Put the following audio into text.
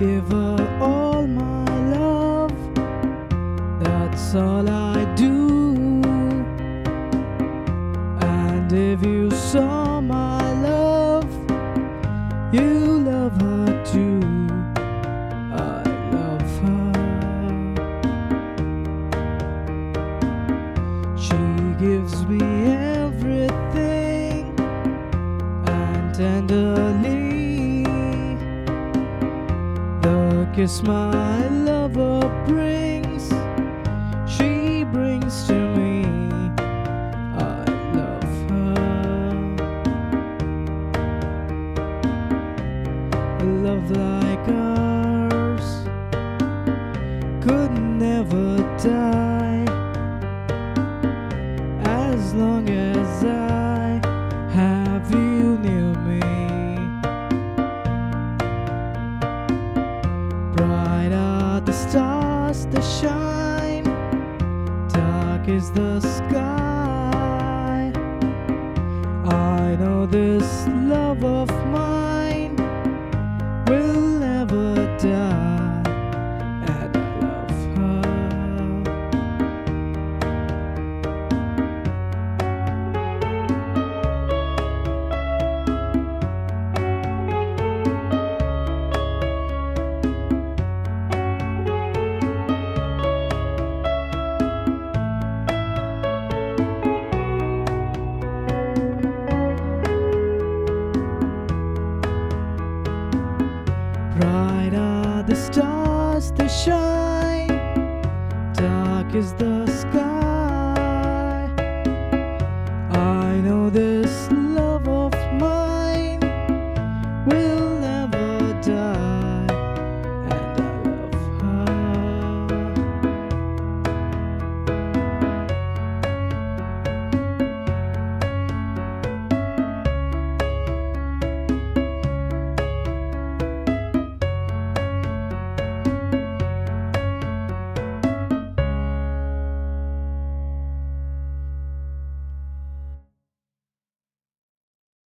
give her all my love. That's all I do. And if you saw my love, you love her too. I love her. She gives me everything and tenderly kiss my lover brings, she brings to me. I love her. A love like ours could never die as long as I the stars that shine, dark is the sky. I know this love of mine Bright are the stars that shine, dark is the sky. I know this